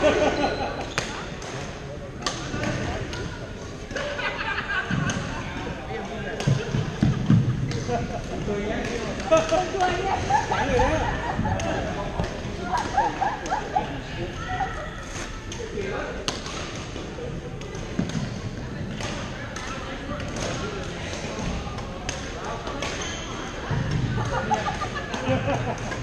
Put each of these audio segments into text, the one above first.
cười nhé cười nhé cả người đó Ha ha ha.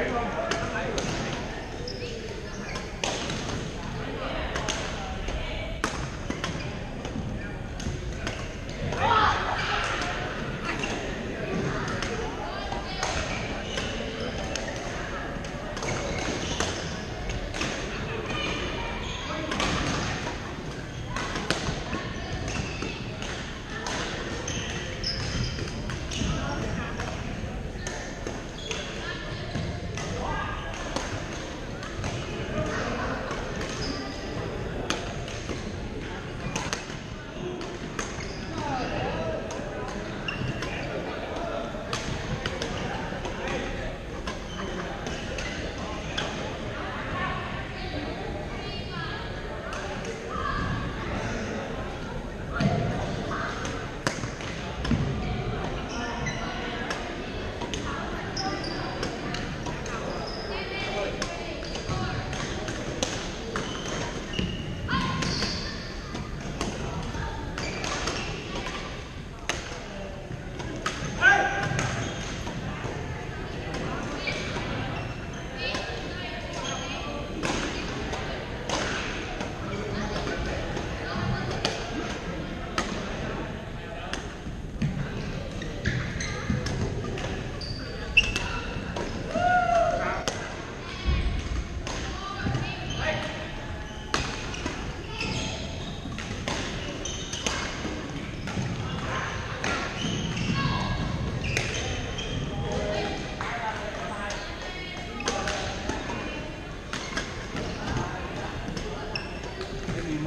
Hey,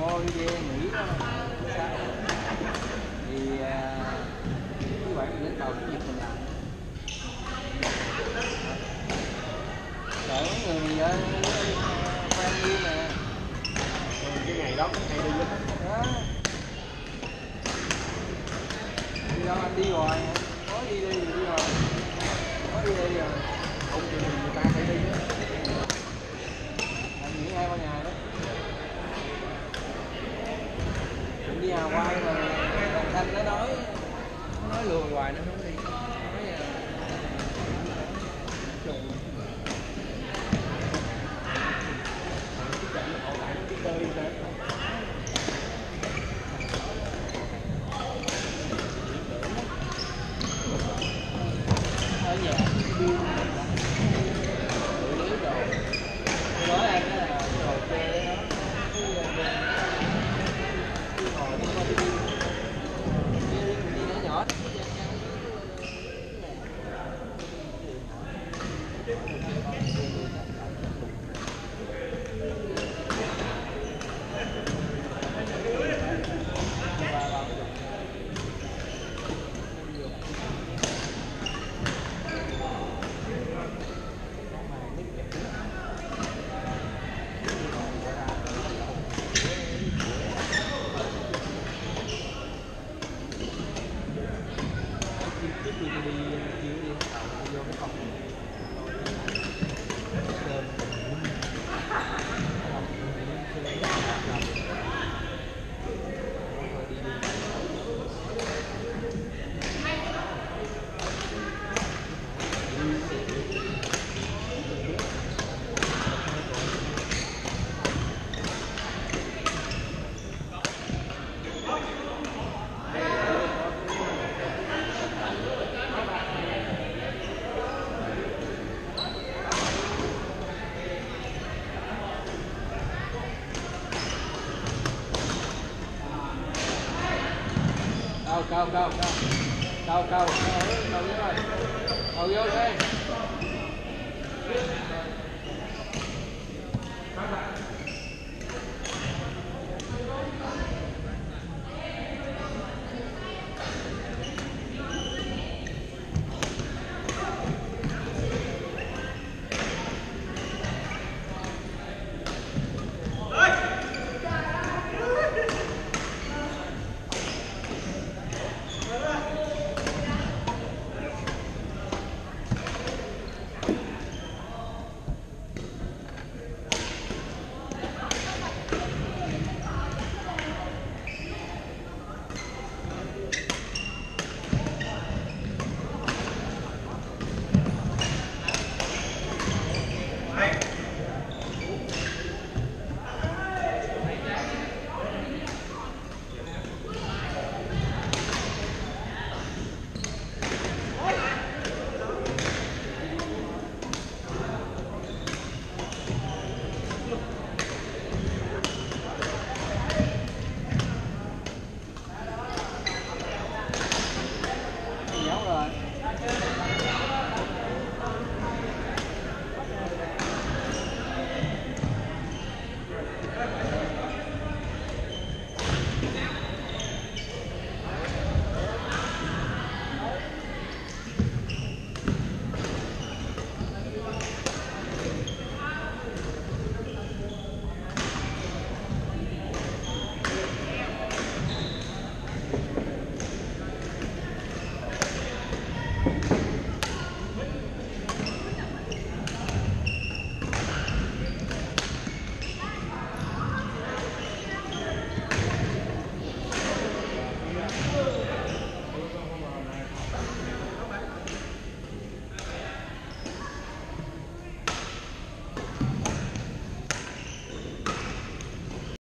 ngô đi về nghỉ sáng thì như bạn mình đến tàu cái việc mình làm. Để người quen yêu nè cái ngày đó cũng hay đi với đó đi anh? Đi rồi có đi đi câu câu câu câu câu câu câu câu vô rồi câu vô đây